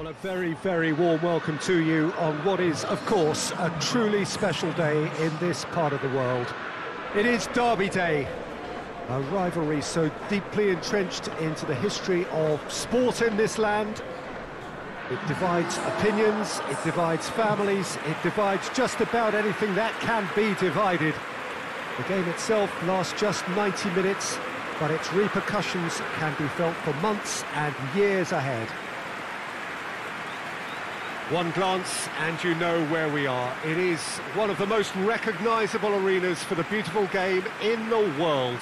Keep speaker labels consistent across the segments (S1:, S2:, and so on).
S1: Well, a very, very warm welcome to you on what is, of course, a truly special day in this part of the world. It is Derby Day, a rivalry so deeply entrenched into the history of sport in this land. It divides opinions, it divides families, it divides just about anything that can be divided. The game itself lasts just 90 minutes, but its repercussions can be felt for months and years ahead. One glance and you know where we are. It is one of the most recognisable arenas for the beautiful game in the world.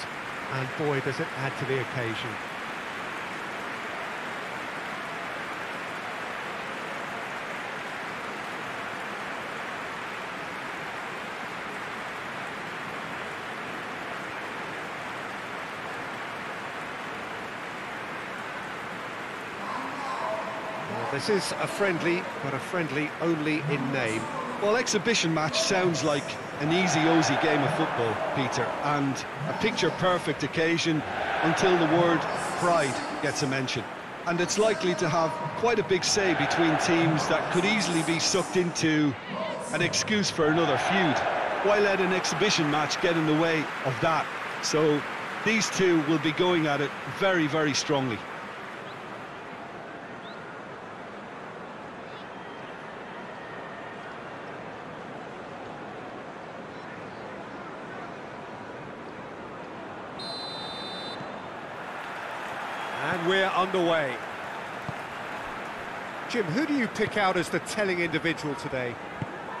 S1: And boy, does it add to the occasion. Well, this is a friendly, but a friendly only in name.
S2: Well, exhibition match sounds like an easy-osy game of football, Peter, and a picture-perfect occasion until the word pride gets a mention. And it's likely to have quite a big say between teams that could easily be sucked into an excuse for another feud. Why let an exhibition match get in the way of that? So these two will be going at it very, very strongly.
S1: And we're underway. Jim, who do you pick out as the telling individual today?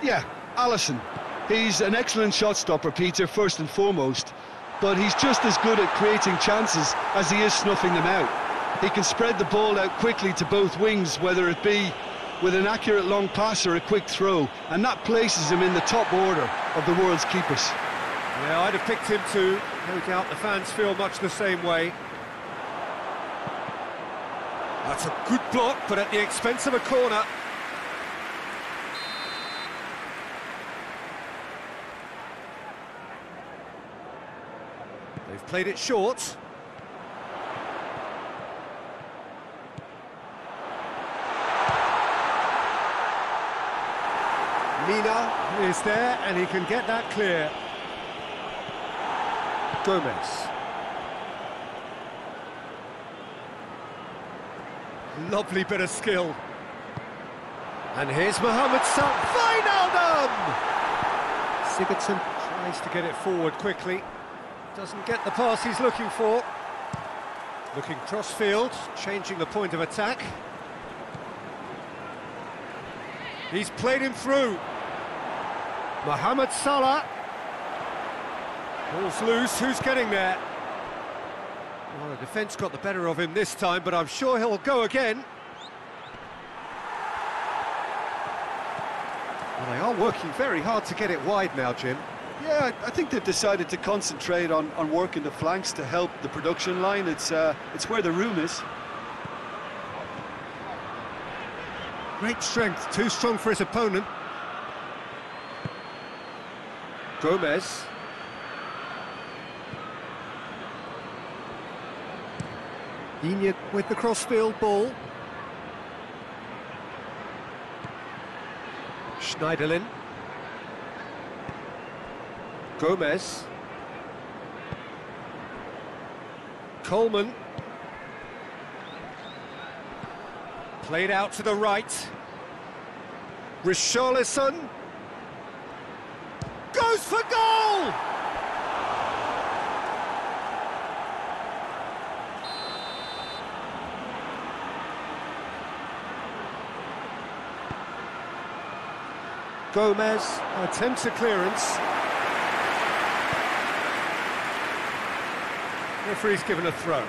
S2: Yeah, Alisson. He's an excellent shot stopper, Peter, first and foremost, but he's just as good at creating chances as he is snuffing them out. He can spread the ball out quickly to both wings, whether it be with an accurate long pass or a quick throw, and that places him in the top order of the world's keepers.
S1: Yeah, I'd have picked him too. No doubt the fans feel much the same way. That's a good block, but at the expense of a corner. They've played it short. Mina is there, and he can get that clear. Gomez. Lovely bit of skill. And here's Mohamed Salah. Wijnaldum! Sigurdsson tries to get it forward quickly. Doesn't get the pass he's looking for. Looking cross-field, changing the point of attack. He's played him through. Mohamed Salah. Ball's loose, who's getting there? Well, the defence got the better of him this time, but I'm sure he'll go again. Well, they are working very hard to get it wide now, Jim.
S2: Yeah, I think they've decided to concentrate on, on working the flanks to help the production line. It's, uh, it's where the room is.
S1: Great strength, too strong for his opponent. Gomez. Digne with the crossfield ball. Schneiderlin. Gomez. Coleman. Played out to the right. Richarlison. Goes for goal! Gomez attempts a clearance. Referee's given a throw.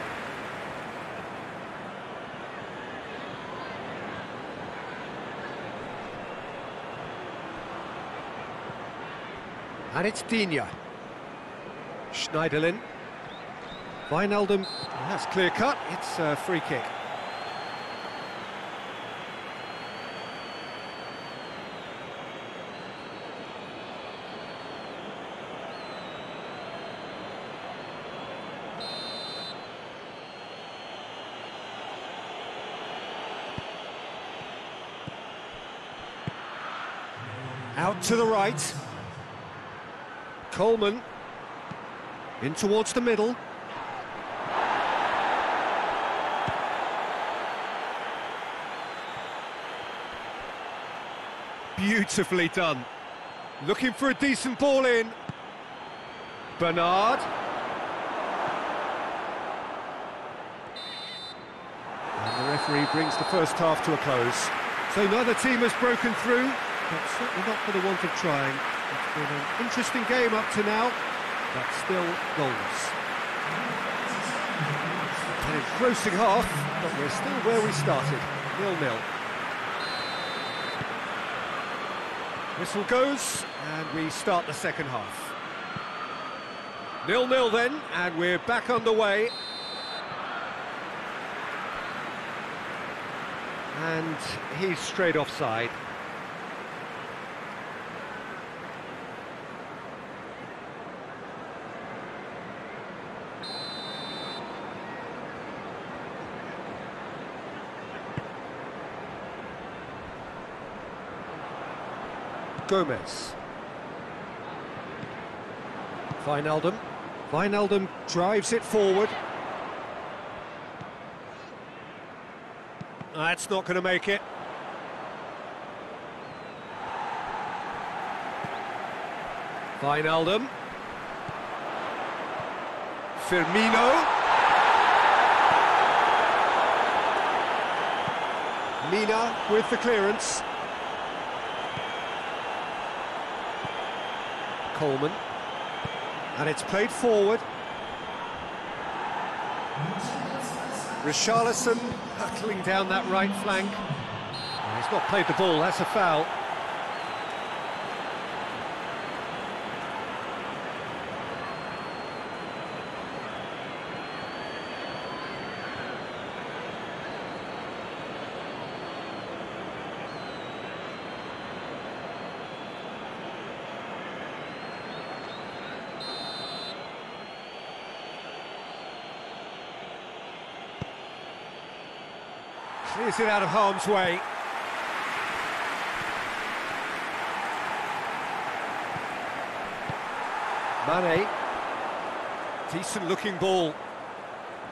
S1: And it's Digne. Schneiderlin. Wijnaldum, that's clear cut, it's a free kick. Out to the right. Coleman. In towards the middle. Beautifully done. Looking for a decent ball in. Bernard. And the referee brings the first half to a close. So neither team has broken through, but certainly not for the want of trying. It's been an interesting game up to now, but still goalless. An engrossing half, but we're still where we started, nil-nil. Whistle goes, and we start the second half. Nil-nil then, and we're back underway. And he's straight offside. Gomez. Wijnaldum. Wijnaldum drives it forward. That's not going to make it. Wijnaldum. Firmino. Mina with the clearance. Coleman. And it's played forward. Richarlison hurtling down that right flank. He's not played the ball, that's a foul. Clears it out of harm's way. Mane. Decent looking ball.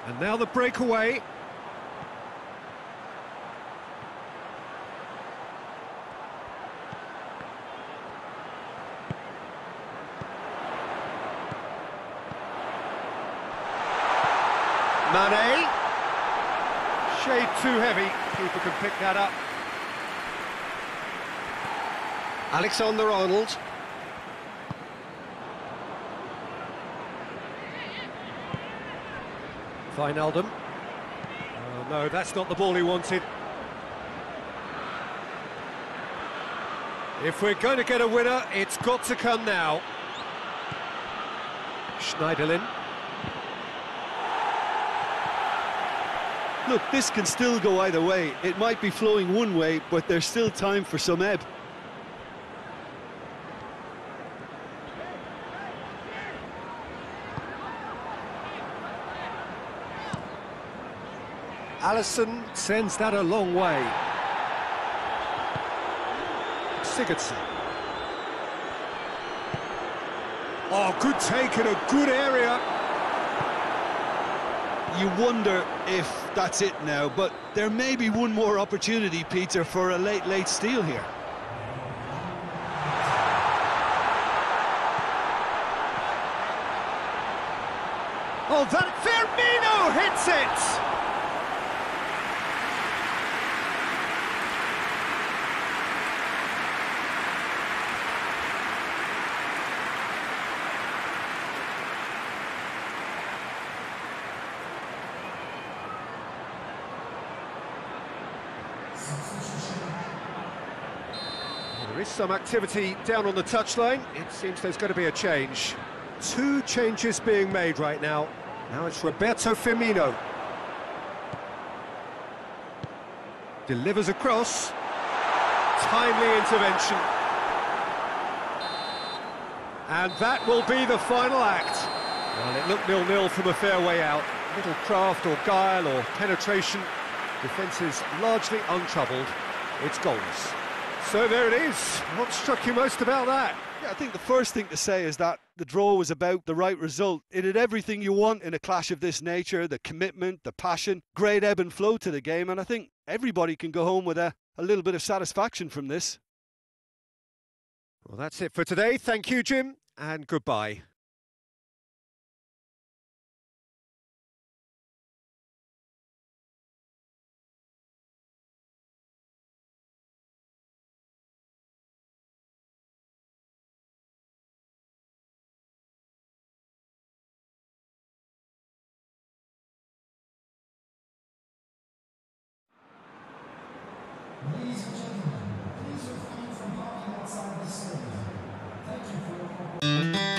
S1: And now the breakaway. Mane. Shade too heavy. Keeper can pick that up. Alexander Arnold. Wijnaldum. Oh, uh, no, that's not the ball he wanted. If we're going to get a winner, it's got to come now. Schneiderlin.
S2: Look, this can still go either way. It might be flowing one way, but there's still time for some ebb.
S1: Alisson sends that a long way. Sigurdsson. Oh, good take in a good area.
S2: You wonder if that's it now, but there may be one more opportunity, Peter, for a late, late steal here.
S1: Oh, that Firmino hits it! There is some activity down on the touchline. It seems there's going to be a change. Two changes being made right now. Now it's Roberto Firmino. Delivers across. Timely intervention. And that will be the final act. Well, it looked nil-nil from a fair way out. Little craft or guile or penetration. Defence is largely untroubled. It's goals. So there it is. What struck you most about that?
S2: Yeah, I think the first thing to say is that the draw was about the right result. It had everything you want in a clash of this nature the commitment, the passion, great ebb and flow to the game, and I think everybody can go home with a, a little bit of satisfaction from this.
S1: Well, that's it for today. Thank you, Jim, and goodbye.
S3: Thank you for your.